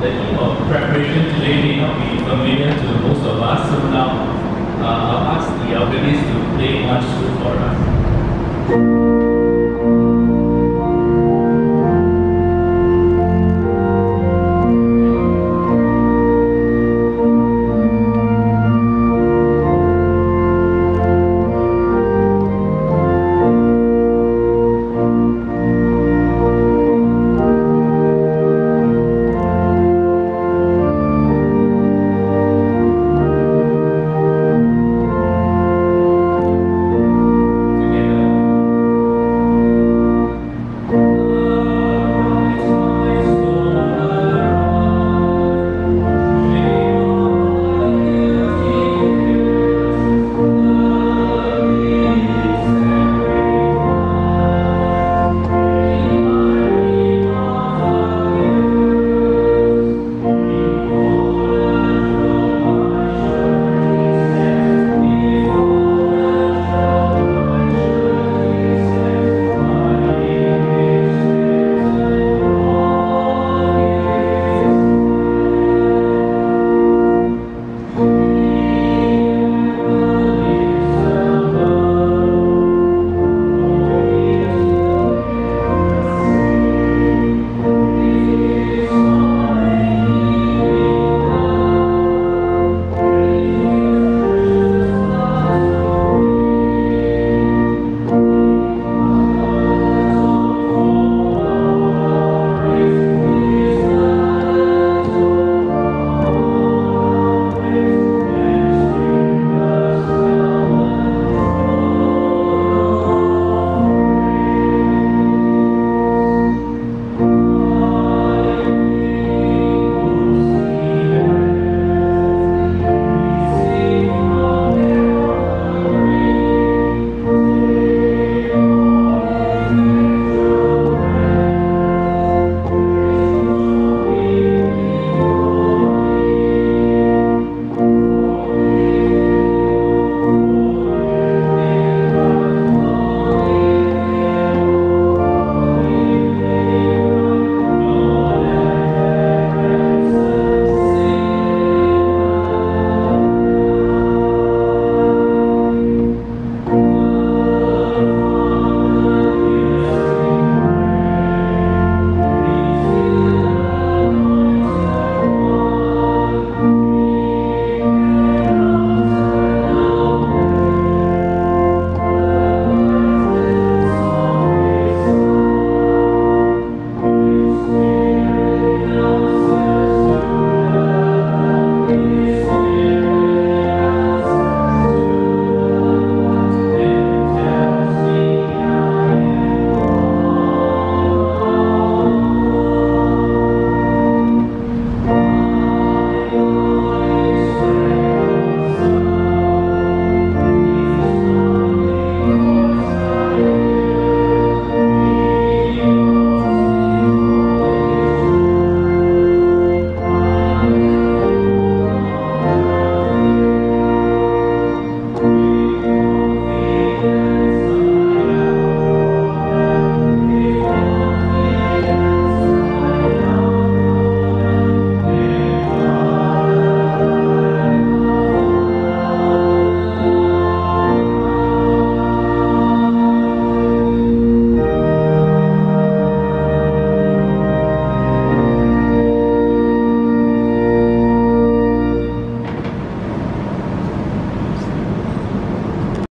the of preparation today may not be familiar to most of us, so now uh, I'll ask the organist to play one suit for us.